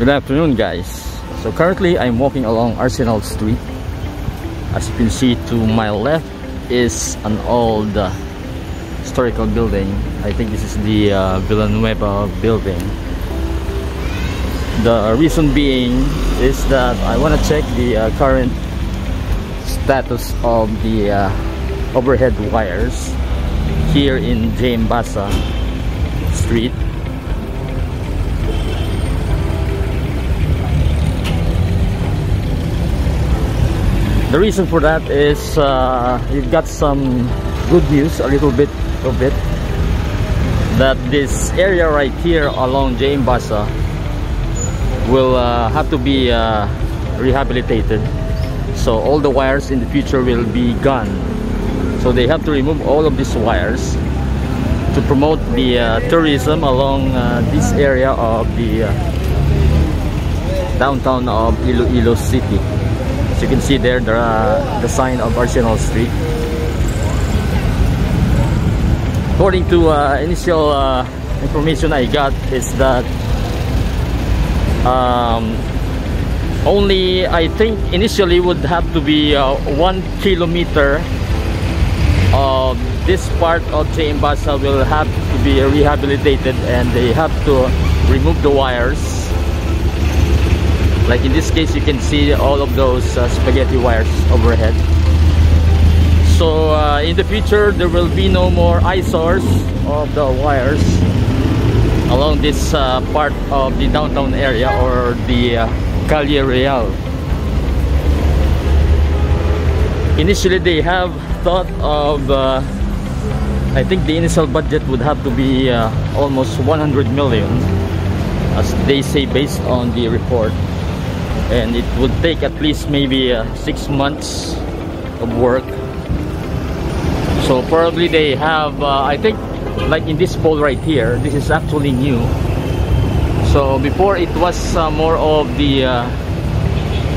Good afternoon guys. So currently I'm walking along Arsenal Street. As you can see to my left is an old uh, historical building. I think this is the uh, Villanueva building. The reason being is that I want to check the uh, current status of the uh, overhead wires here in J.M. Basa Street the reason for that is uh, you've got some good news a little bit of it that this area right here along J.M. Basa will uh, have to be uh, rehabilitated. So all the wires in the future will be gone. So they have to remove all of these wires to promote the uh, tourism along uh, this area of the uh, downtown of Iloilo City you can see there the, uh, the sign of Arsenal Street. According to uh, initial uh, information I got is that um, only I think initially would have to be uh, one kilometer of this part of J.M. Basa will have to be rehabilitated and they have to remove the wires like in this case you can see all of those uh, spaghetti wires overhead. So uh, in the future there will be no more eyesores of the wires along this uh, part of the downtown area or the uh, Calle Real. Initially they have thought of uh, I think the initial budget would have to be uh, almost 100 million as they say based on the report and it would take at least maybe uh, six months of work. So probably they have uh, I think like in this pole right here this is actually new. So before it was uh, more of the uh,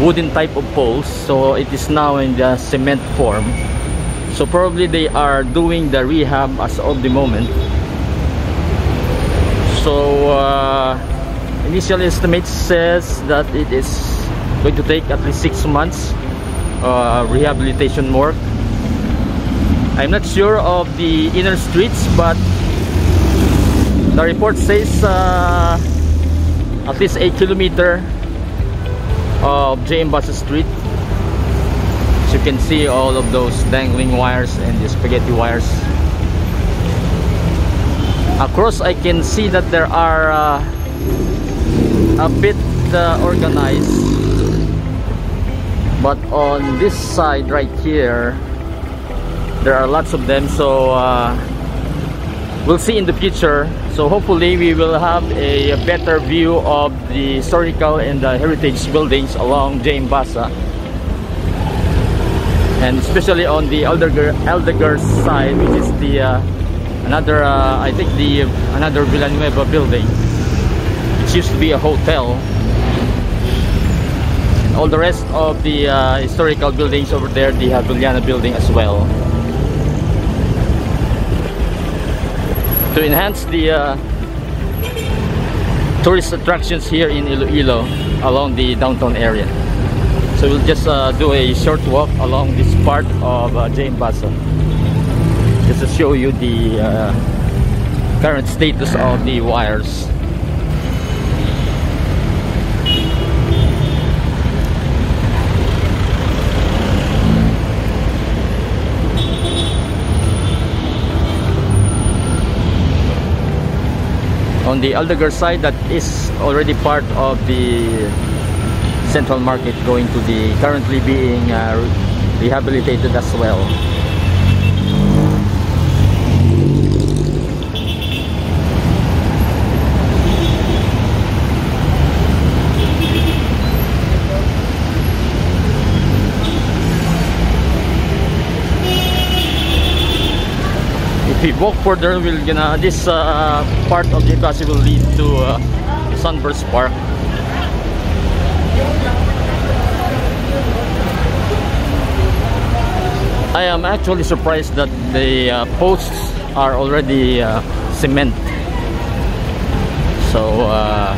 wooden type of poles so it is now in the cement form. So probably they are doing the rehab as of the moment. So uh, initial estimate says that it is going to take at least six months uh, rehabilitation work. I'm not sure of the inner streets but the report says uh, at least 8 kilometer of J.M. Basa Street. So you can see all of those dangling wires and the spaghetti wires. Across I can see that there are uh, a bit uh, organized. But on this side right here there are lots of them so uh, we'll see in the future. So hopefully we will have a, better view of the historical and the heritage buildings along J.M. Basa. And especially on the Aldeguer side which is the uh, another uh, I think the another Villanueva building used to be a hotel. And all the rest of the uh, historical buildings over there the Javellana building as well. To enhance the uh, tourist attractions here in Iloilo along the downtown area. So we'll just uh, do a short walk along this part of uh, Basa just to show you the uh, current status of the wires on the Aldeguer side that is already part of the central market going to the currently being uh, rehabilitated as well walk further we're gonna this uh, part of the Basa will lead to uh, Sunburst Park. I am actually surprised that the uh, posts are already uh, cement. So uh,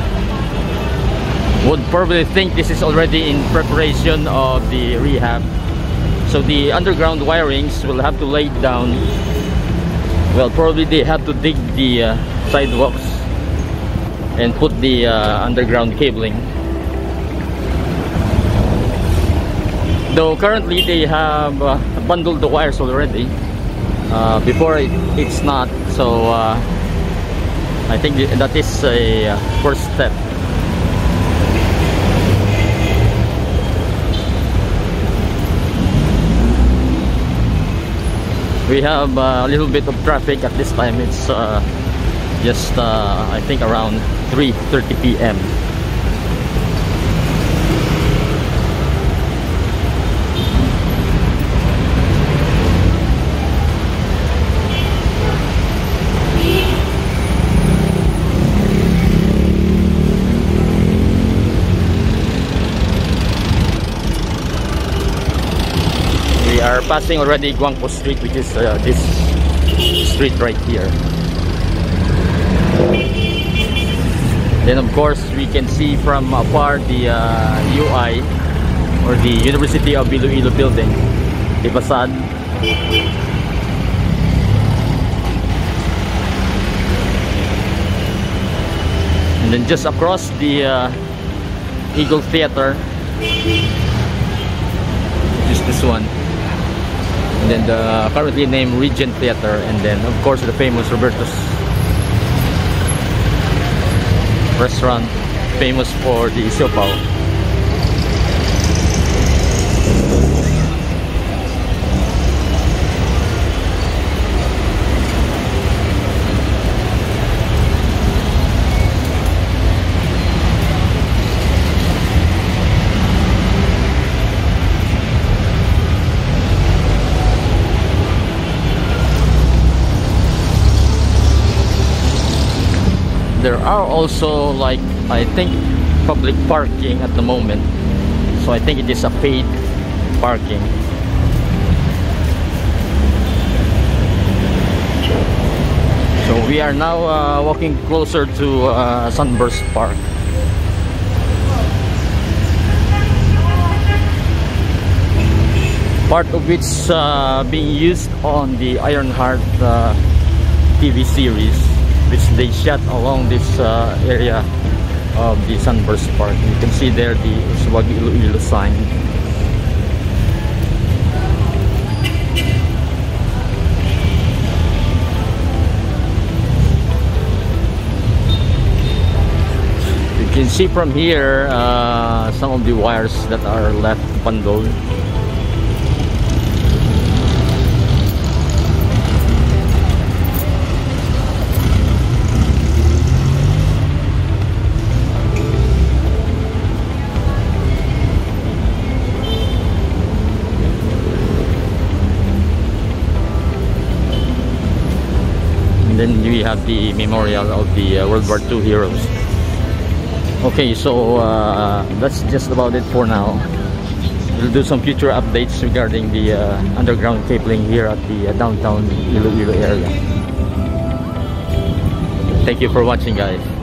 would probably think this is already in preparation of the rehab. So the underground wirings will have to lay down well probably they have to dig the uh, sidewalks and put the uh, underground cabling. Though currently they have uh, bundled the wires already uh, before it, it's not so uh, I think that is a uh, first step we have uh, a little bit of traffic at this time it's uh, just uh, I think around 3:30 p.m. are passing already Guanco Street which is uh, this street right here. Then of course we can see from afar the uh, UI or the University of Iloilo building the facade and then just across the uh, Eagle Theater is this one and then the currently named Regent Theater and then of course the famous Roberto's restaurant famous for the siopaw there are also like I think public parking at the moment. So I think it is a paid parking. So we are now uh, walking closer to uh, Sunburst Park. Part of which uh, being used on the Ironheart uh, TV series which they shot along this uh, area of the Sunburst Park. You can see there the Swag Iloilo sign. You can see from here uh, some of the wires that are left bundled then we have the memorial of the uh, World War II heroes. Okay so uh, that's just about it for now. We'll do some future updates regarding the uh, underground cabling here at the uh, downtown Iloilo area. Thank you for watching guys